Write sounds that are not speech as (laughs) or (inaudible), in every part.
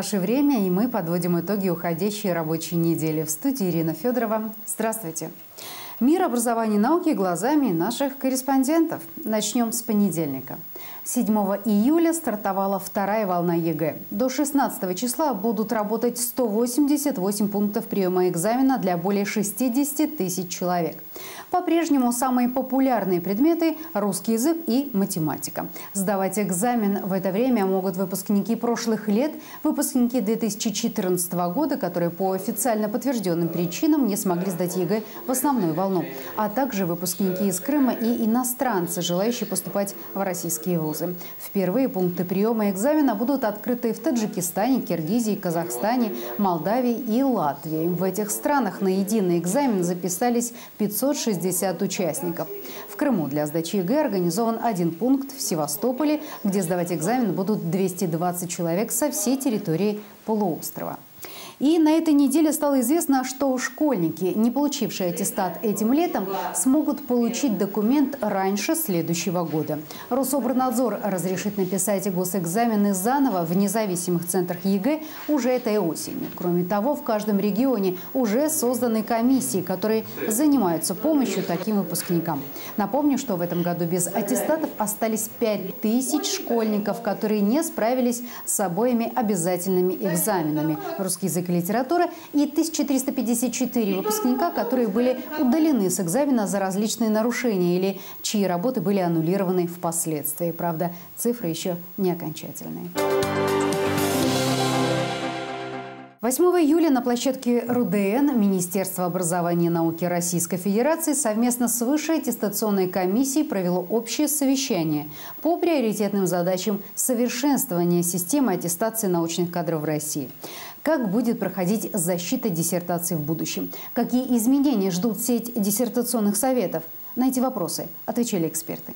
Наше время, и мы подводим итоги уходящей рабочей недели. В студии Ирина Федорова. Здравствуйте. Мир образования и науки глазами наших корреспондентов. Начнем с понедельника. 7 июля стартовала вторая волна ЕГЭ. До 16 числа будут работать 188 пунктов приема экзамена для более 60 тысяч человек. По-прежнему самые популярные предметы – русский язык и математика. Сдавать экзамен в это время могут выпускники прошлых лет, выпускники 2014 года, которые по официально подтвержденным причинам не смогли сдать ЕГЭ в основную волну, а также выпускники из Крыма и иностранцы, желающие поступать в российские вузы. Впервые пункты приема экзамена будут открыты в Таджикистане, Киргизии, Казахстане, Молдавии и Латвии. В этих странах на единый экзамен записались 560 60 участников. В Крыму для сдачи ЕГЭ организован один пункт в Севастополе, где сдавать экзамен будут 220 человек со всей территории полуострова. И на этой неделе стало известно, что школьники, не получившие аттестат этим летом, смогут получить документ раньше следующего года. Рособрнадзор разрешит написать госэкзамены заново в независимых центрах ЕГЭ уже этой осенью. Кроме того, в каждом регионе уже созданы комиссии, которые занимаются помощью таким выпускникам. Напомню, что в этом году без аттестатов остались 5 тысяч школьников, которые не справились с обоими обязательными экзаменами. Русский язык литература и 1354 выпускника, которые были удалены с экзамена за различные нарушения или чьи работы были аннулированы впоследствии. Правда, цифры еще не окончательные. 8 июля на площадке РУДН Министерство образования и науки Российской Федерации совместно с Высшей аттестационной комиссией провело общее совещание по приоритетным задачам совершенствования системы аттестации научных кадров в России. Как будет проходить защита диссертации в будущем? Какие изменения ждут сеть диссертационных советов? На эти вопросы отвечали эксперты.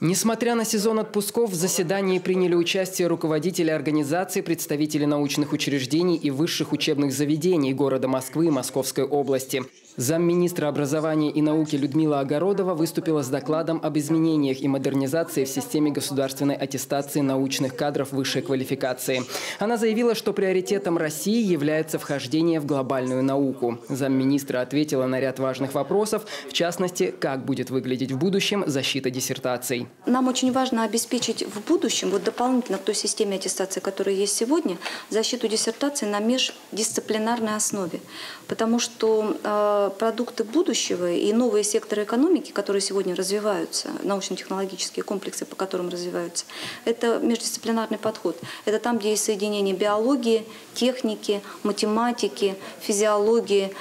Несмотря на сезон отпусков, в заседании приняли участие руководители организаций, представители научных учреждений и высших учебных заведений города Москвы и Московской области. Замминистра образования и науки Людмила Огородова выступила с докладом об изменениях и модернизации в системе государственной аттестации научных кадров высшей квалификации. Она заявила, что приоритетом России является вхождение в глобальную науку. Замминистра ответила на ряд важных вопросов, в частности, как будет выглядеть в будущем защита диссертаций. Нам очень важно обеспечить в будущем, вот дополнительно к той системе аттестации, которая есть сегодня, защиту диссертации на междисциплинарной основе. Потому что продукты будущего и новые секторы экономики, которые сегодня развиваются, научно-технологические комплексы, по которым развиваются, это междисциплинарный подход. Это там, где есть соединение биологии, техники, математики, физиологии,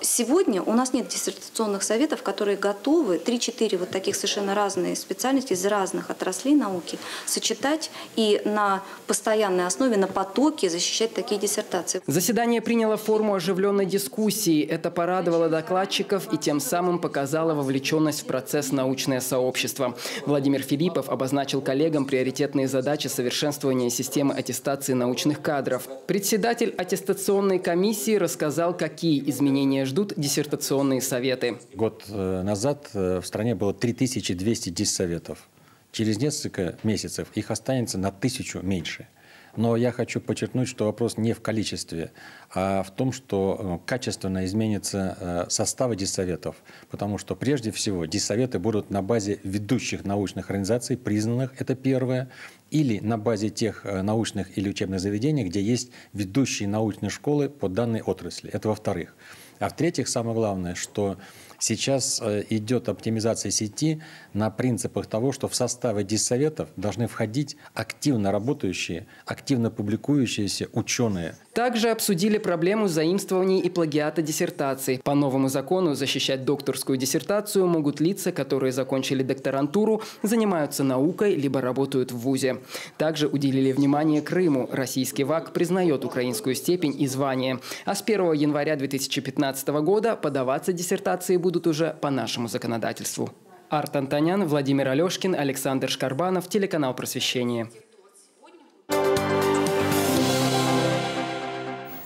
сегодня у нас нет диссертационных советов, которые готовы 3-4 вот таких совершенно разные специальности из разных отраслей науки сочетать и на постоянной основе, на потоке защищать такие диссертации. Заседание приняло форму оживленной дискуссии. Это порадовало докладчиков и тем самым показало вовлеченность в процесс научное сообщество. Владимир Филиппов обозначил коллегам приоритетные задачи совершенствования системы аттестации научных кадров. Председатель аттестационной комиссии рассказал, какие изменения изменения ждут диссертационные советы. Год э, назад э, в стране было 3200 диссоветов. Через несколько месяцев их останется на тысячу меньше. Но я хочу подчеркнуть, что вопрос не в количестве, а в том, что э, качественно изменится состав диссоветов. Потому что прежде всего диссоветы будут на базе ведущих научных организаций, признанных, это первое, или на базе тех научных или учебных заведений, где есть ведущие научные школы по данной отрасли. Это во-вторых. А в-третьих, самое главное, что сейчас э, идет оптимизация сети на принципах того, что в составы диссоветов должны входить активно работающие, активно публикующиеся ученые. Также обсудили проблему заимствований и плагиата диссертаций. По новому закону защищать докторскую диссертацию могут лица, которые закончили докторантуру, занимаются наукой, либо работают в ВУЗе. Также уделили внимание Крыму. Российский ВАК признает украинскую степень и звание. А с 1 января 2015 года подаваться диссертации будут уже по нашему законодательству. Арт Антонян, Владимир Алешкин, Александр Шкарбанов, телеканал «Просвещение».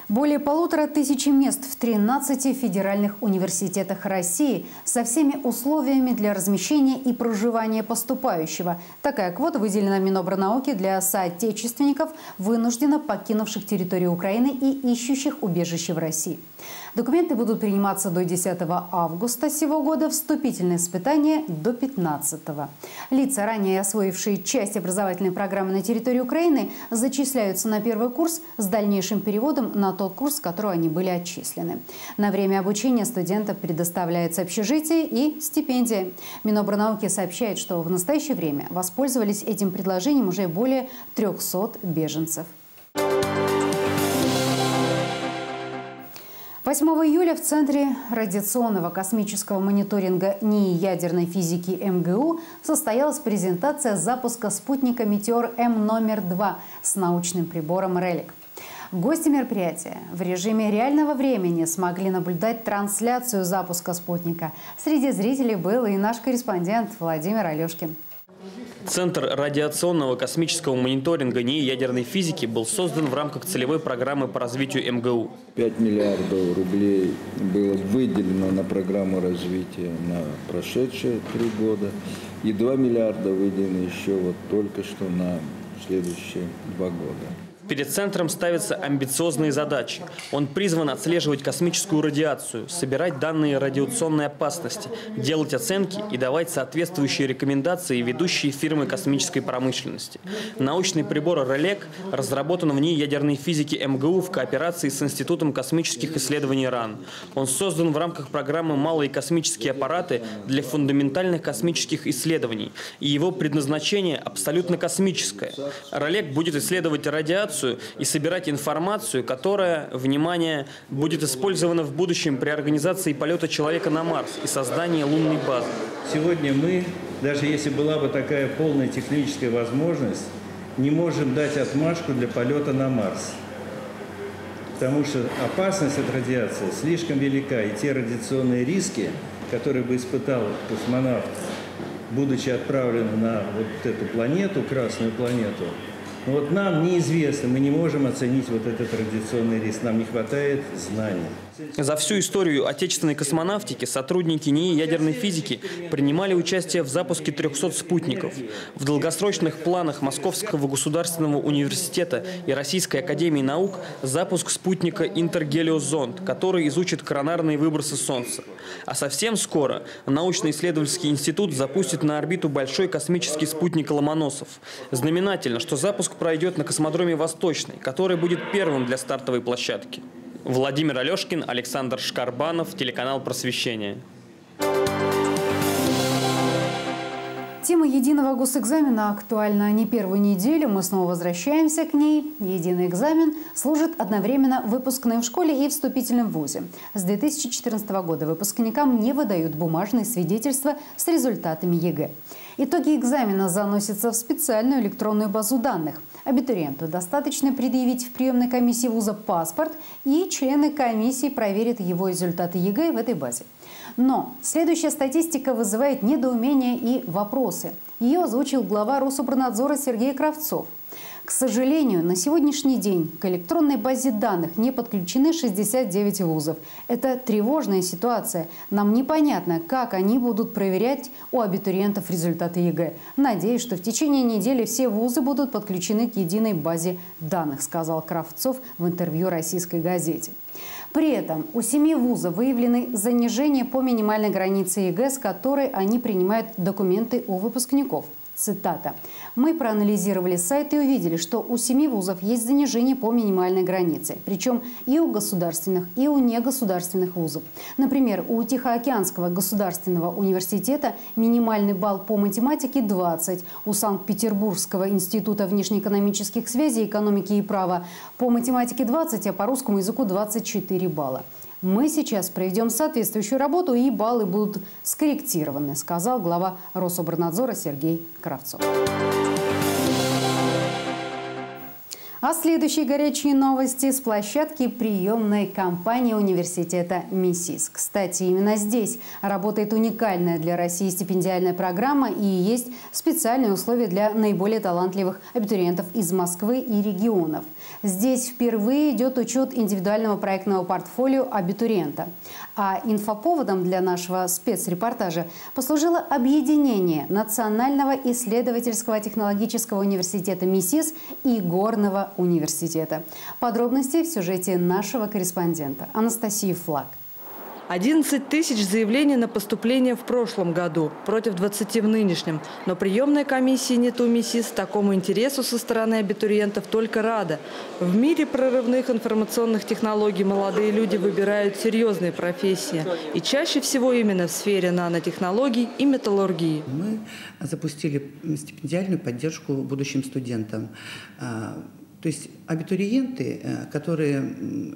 Более полутора тысячи мест в 13 федеральных университетах России со всеми условиями для размещения и проживания поступающего. Такая квота выделена Минобрнауки для соотечественников, вынужденно покинувших территорию Украины и ищущих убежище в России. Документы будут приниматься до 10 августа сего года, вступительные испытания до 15. Лица, ранее освоившие часть образовательной программы на территории Украины, зачисляются на первый курс с дальнейшим переводом на тот курс, с которого они были отчислены. На время обучения студентам предоставляется общежитие и стипендия. Минобрнауки сообщает, что в настоящее время воспользовались этим предложением уже более 300 беженцев. 8 июля в Центре радиационного космического мониторинга НИИ ядерной физики МГУ состоялась презентация запуска спутника «Метеор-М» номер 2 с научным прибором «Релик». Гости мероприятия в режиме реального времени смогли наблюдать трансляцию запуска спутника. Среди зрителей был и наш корреспондент Владимир Алешкин. Центр радиационного космического мониторинга НИИ ядерной физики был создан в рамках целевой программы по развитию МГУ. 5 миллиардов рублей было выделено на программу развития на прошедшие три года. И 2 миллиарда выделено еще вот только что на следующие два года. Перед центром ставятся амбициозные задачи. Он призван отслеживать космическую радиацию, собирать данные радиационной опасности, делать оценки и давать соответствующие рекомендации ведущие фирмы космической промышленности. Научный прибор «Релек» разработан в НИИ ядерной физики МГУ в кооперации с Институтом космических исследований РАН. Он создан в рамках программы «Малые космические аппараты» для фундаментальных космических исследований, и его предназначение абсолютно космическое. «Релек» будет исследовать радиацию, информацию и собирать информацию, которая, внимание, будет использована в будущем при организации полета человека на Марс и создании лунной базы. Сегодня мы, даже если была бы такая полная техническая возможность, не можем дать отмашку для полета на Марс. Потому что опасность от радиации слишком велика, и те радиационные риски, которые бы испытал космонавт, будучи отправлен на вот эту планету, Красную планету, вот нам неизвестно, мы не можем оценить вот этот радиационный риск, нам не хватает знаний. За всю историю отечественной космонавтики сотрудники НИИ ядерной физики принимали участие в запуске 300 спутников. В долгосрочных планах Московского государственного университета и Российской академии наук запуск спутника Интергелиозонд, который изучит коронарные выбросы Солнца. А совсем скоро научно-исследовательский институт запустит на орбиту большой космический спутник Ломоносов. Знаменательно, что запуск пройдет на космодроме Восточный, который будет первым для стартовой площадки. Владимир Алешкин, Александр Шкарбанов, телеканал «Просвещение». Тема единого госэкзамена актуальна не первую неделю. Мы снова возвращаемся к ней. Единый экзамен служит одновременно выпускным в школе и вступительным в ВУЗе. С 2014 года выпускникам не выдают бумажные свидетельства с результатами ЕГЭ. Итоги экзамена заносятся в специальную электронную базу данных. Абитуриенту достаточно предъявить в приемной комиссии вуза паспорт, и члены комиссии проверят его результаты ЕГЭ в этой базе. Но следующая статистика вызывает недоумение и вопросы. Ее озвучил глава Рособрнадзора Сергей Кравцов. К сожалению, на сегодняшний день к электронной базе данных не подключены 69 вузов. Это тревожная ситуация. Нам непонятно, как они будут проверять у абитуриентов результаты ЕГЭ. Надеюсь, что в течение недели все вузы будут подключены к единой базе данных, сказал Кравцов в интервью российской газете. При этом у семи вузов выявлены занижения по минимальной границе ЕГЭ, с которой они принимают документы у выпускников. Цитата. «Мы проанализировали сайт и увидели, что у семи вузов есть занижение по минимальной границе. Причем и у государственных, и у негосударственных вузов. Например, у Тихоокеанского государственного университета минимальный балл по математике 20, у Санкт-Петербургского института внешнеэкономических связей, экономики и права по математике 20, а по русскому языку 24 балла. Мы сейчас проведем соответствующую работу, и баллы будут скорректированы, сказал глава Рособорнадзора Сергей Кравцов. А следующие горячие новости с площадки приемной кампании университета МИСИС. Кстати, именно здесь работает уникальная для России стипендиальная программа и есть специальные условия для наиболее талантливых абитуриентов из Москвы и регионов. Здесь впервые идет учет индивидуального проектного портфолио абитуриента. А инфоповодом для нашего спецрепортажа послужило объединение Национального исследовательского технологического университета МИСИС и Горного университета. Подробности в сюжете нашего корреспондента Анастасии Флаг. 11 тысяч заявлений на поступление в прошлом году, против 20 в нынешнем. Но приемная комиссия НИТУ МИСИС такому интересу со стороны абитуриентов только рада. В мире прорывных информационных технологий молодые люди выбирают серьезные профессии. И чаще всего именно в сфере нанотехнологий и металлургии. Мы запустили стипендиальную поддержку будущим студентам. А, то есть абитуриенты, э, которые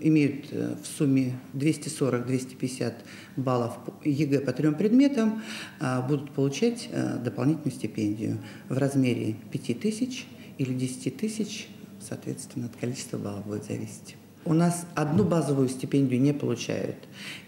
имеют э, в сумме 240-250 баллов ЕГЭ по трем предметам, э, будут получать дополнительную стипендию в размере 5 тысяч или 10 тысяч, соответственно, от количества баллов будет зависеть. У нас одну базовую стипендию не получают.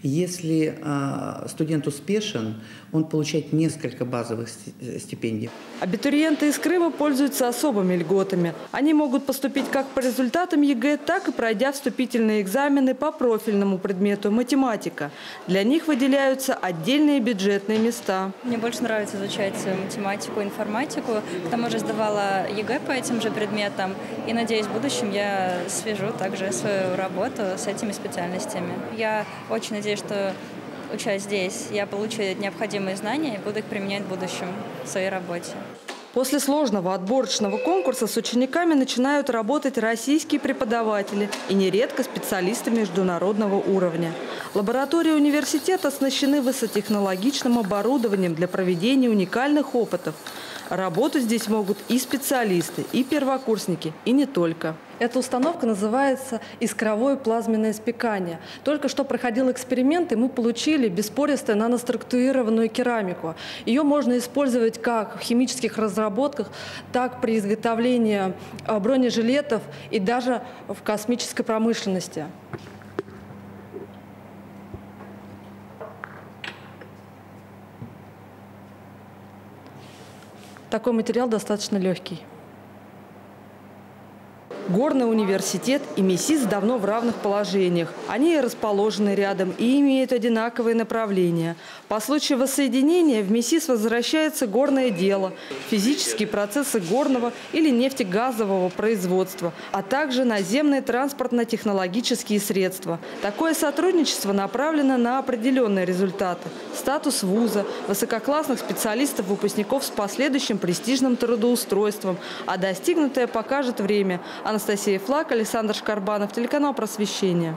Если э, студент успешен, он получает несколько базовых э, стипендий. Абитуриенты из Крыма пользуются особыми льготами. Они могут поступить как по результатам ЕГЭ, так и пройдя вступительные экзамены по профильному предмету математика. Для них выделяются отдельные бюджетные места. Мне больше нравится изучать математику, информатику. К тому же сдавала ЕГЭ по этим же предметам. И надеюсь, в будущем я свяжу также свою работу с этими специальностями. Я очень надеюсь, что учась здесь, я получу необходимые знания и буду их применять в будущем в своей работе. После сложного отборочного конкурса с учениками начинают работать российские преподаватели и нередко специалисты международного уровня. Лаборатории университета оснащены высокотехнологичным оборудованием для проведения уникальных опытов. Работать здесь могут и специалисты, и первокурсники, и не только. Эта установка называется искровое плазменное спекание. Только что проходил эксперимент, и мы получили беспористую наноструктурированную керамику. Ее можно использовать как в химических разработках, так при изготовлении а, бронежилетов и даже в космической промышленности. Такой материал достаточно легкий. Горный университет и МИСИС давно в равных положениях. Они расположены рядом и имеют одинаковые направления. По случаю воссоединения в МИСИС возвращается горное дело, физические процессы горного или нефтегазового производства, а также наземные транспортно-технологические средства. Такое сотрудничество направлено на определенные результаты. Статус вуза, высококлассных специалистов-выпускников с последующим престижным трудоустройством, а достигнутое покажет время – Анастасия Флак, Александр Шкарбанов, телеканал «Просвещение».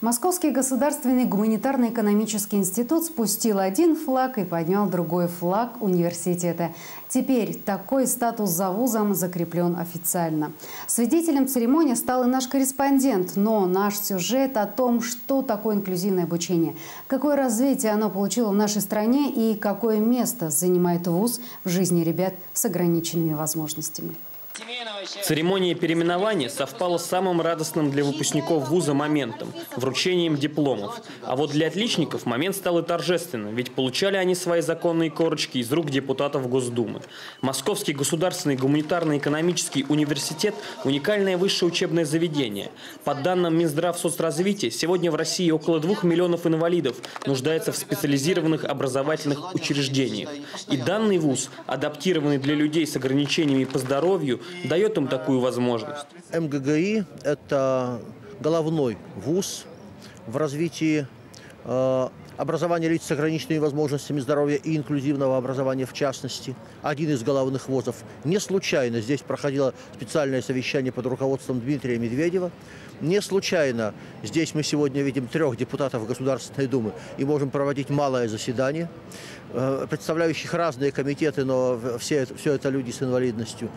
Московский государственный гуманитарно-экономический институт спустил один флаг и поднял другой флаг университета. Теперь такой статус за вузом закреплен официально. Свидетелем церемонии стал и наш корреспондент, но наш сюжет о том, что такое инклюзивное обучение, какое развитие оно получило в нашей стране и какое место занимает вуз в жизни ребят с ограниченными возможностями. Церемония переименования совпала с самым радостным для выпускников вуза моментом – вручением дипломов. А вот для отличников момент стал и торжественным, ведь получали они свои законные корочки из рук депутатов Госдумы. Московский государственный гуманитарно-экономический университет – уникальное высшее учебное заведение. По данным Минздрав соцразвития, сегодня в России около двух миллионов инвалидов нуждается в специализированных образовательных учреждениях. И данный вуз, адаптированный для людей с ограничениями по здоровью, дает им такую возможность. МГГИ – это головной вуз в развитии э, образования лиц с ограниченными возможностями здоровья и инклюзивного образования в частности. Один из головных вузов. Не случайно здесь проходило специальное совещание под руководством Дмитрия Медведева. Не случайно здесь мы сегодня видим трех депутатов Государственной Думы и можем проводить малое заседание, представляющих разные комитеты, но все, все это люди с инвалидностью.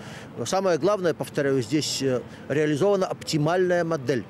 Самое главное, повторяю, здесь э, реализована оптимальная модель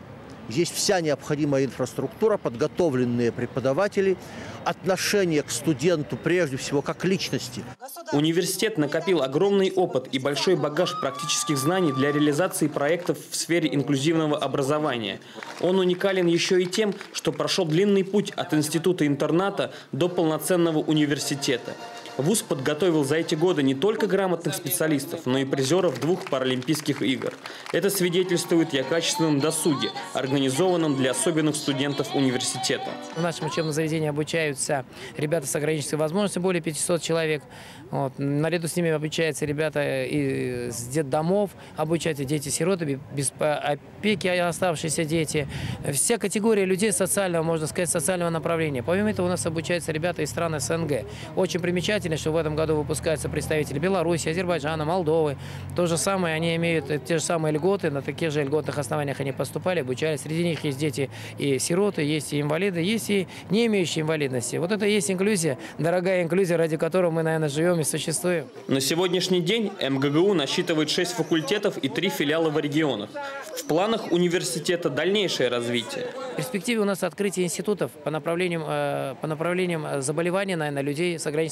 Здесь вся необходимая инфраструктура, подготовленные преподаватели, отношение к студенту прежде всего как к личности. Университет накопил огромный опыт и большой багаж практических знаний для реализации проектов в сфере инклюзивного образования. Он уникален еще и тем, что прошел длинный путь от института-интерната до полноценного университета. ВУЗ подготовил за эти годы не только грамотных специалистов, но и призеров двух Паралимпийских игр. Это свидетельствует и о качественном досуге, организованном для особенных студентов университета. В нашем учебном заведении обучаются ребята с ограниченными возможностями, более 500 человек. Вот. Наряду с ними обучаются ребята из детдомов, обучаются дети-сироты, без опеки оставшиеся дети. Вся категория людей социального, можно сказать, социального направления. Помимо этого у нас обучаются ребята из стран СНГ. Очень примечательно, что в этом году выпускаются представители Беларуси, Азербайджана, Молдовы. То же самое, они имеют те же самые льготы, на таких же льготных основаниях они поступали, обучались. Среди них есть дети и сироты, есть и инвалиды, есть и не имеющие инвалидности. Вот это и есть инклюзия, дорогая инклюзия, ради которой мы, наверное, живем и существуем. На сегодняшний день МГГУ насчитывает 6 факультетов и 3 филиала в регионах. В планах университета дальнейшее развитие. В перспективе у нас открытие институтов по направлениям, э, по направлениям заболевания, наверное, людей с ограниченными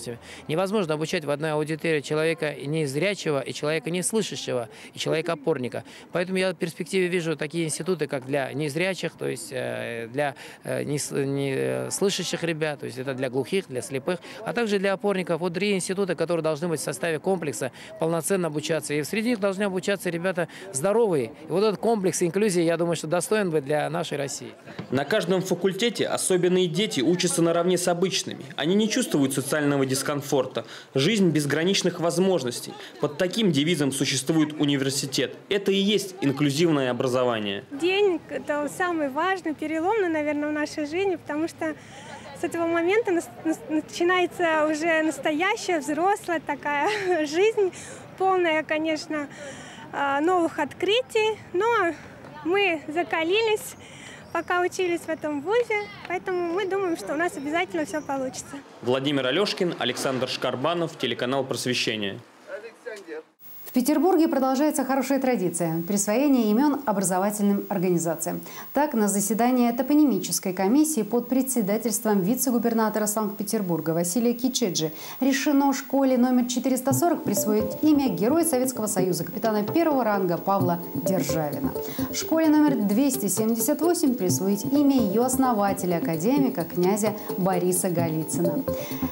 возможностями. Невозможно обучать в одной аудитории человека незрячего и человека неслышащего, и человека-опорника. Поэтому я в перспективе вижу такие институты, как для незрячих, то есть э, для э, неслышащих ребят, то есть это для глухих, для слепых, а также для опорников. Вот три института, которые должны быть в составе комплекса, полноценно обучаться. И среди них должны обучаться ребята здоровые. И вот этот комплекс инклюзии, я думаю, что достоин быть для нашей России. На каждом факультете особенные дети учатся наравне с обычными. Они не чувствуют социального дискомфорта. Жизнь безграничных возможностей. Под таким девизом существует университет. Это и есть инклюзивное образование. День – это самый важный, переломный, наверное, в нашей жизни, потому что с этого момента начинается уже настоящая, взрослая такая (laughs) жизнь, полная, конечно, а, новых открытий, но мы закалились, пока учились в этом вузе, поэтому мы думаем, что у нас обязательно все получится. Владимир Алешкин, Александр Шкарбанов, телеканал «Просвещение». В Петербурге продолжается хорошая традиция – присвоение имен образовательным организациям. Так, на заседании топонимической комиссии под председательством вице-губернатора Санкт-Петербурга Василия Кичеджи решено школе номер 440 присвоить имя Героя Советского Союза, капитана первого ранга Павла Державина. Школе номер 278 присвоить имя ее основателя, академика князя Бориса Голицына.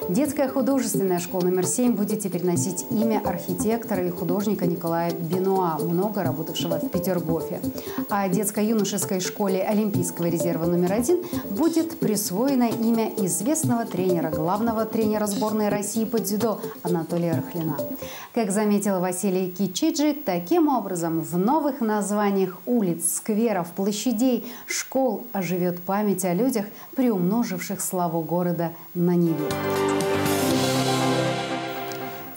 Детская художественная школа номер 7 будет теперь носить имя архитектора и художника художника Николая Бенуа, много работавшего в Петергофе. А детско-юношеской школе Олимпийского резерва номер один будет присвоено имя известного тренера, главного тренера сборной России по дзюдо Анатолия Рахлина. Как заметил Василий Кичиджи, таким образом в новых названиях улиц, скверов, площадей, школ оживет память о людях, приумноживших славу города на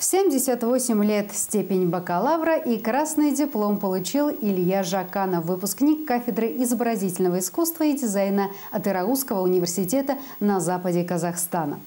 Неве. 78 лет степень бакалавра и красный диплом получил Илья Жаканов, выпускник кафедры изобразительного искусства и дизайна от Ираусского университета на западе Казахстана.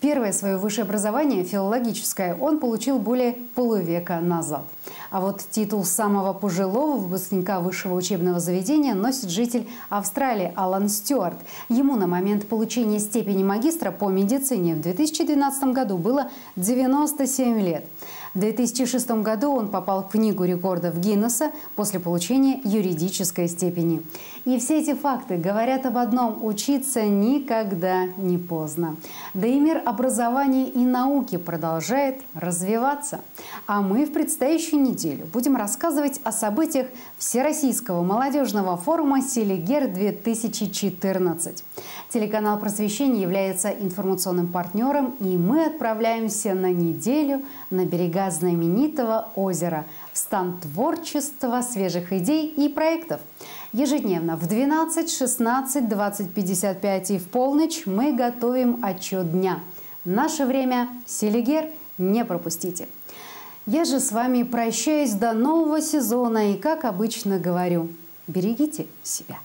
Первое свое высшее образование, филологическое, он получил более полувека назад. А вот титул самого пожилого выпускника высшего учебного заведения носит житель Австралии Алан Стюарт. Ему на момент получения степени магистра по медицине в 2012 году было 97 лет. В 2006 году он попал в Книгу рекордов Гиннесса после получения юридической степени. И все эти факты говорят об одном – учиться никогда не поздно. Да и мир образования и науки продолжает развиваться. А мы в предстоящую неделю будем рассказывать о событиях Всероссийского молодежного форума «Селигер-2014». Телеканал «Просвещение» является информационным партнером, и мы отправляемся на неделю на берега знаменитого озера в стан творчества, свежих идей и проектов. Ежедневно в 12, 16, 20, 55 и в полночь мы готовим отчет дня. Наше время – Селигер, не пропустите. Я же с вами прощаюсь до нового сезона и, как обычно говорю, берегите себя.